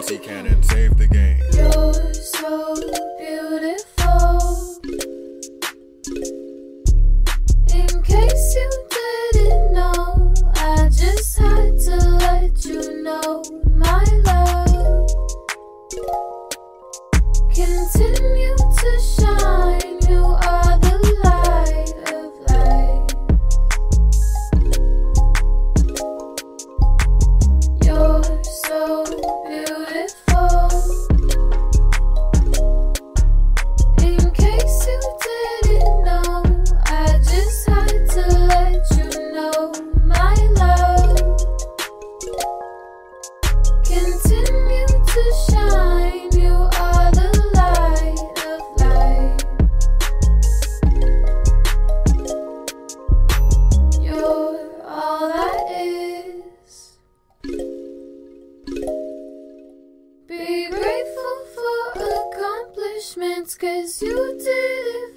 Kelsey Cannon saved the game. You're so beautiful. In case you didn't know, I just had to let you know my love. Continue to shine. cause you did it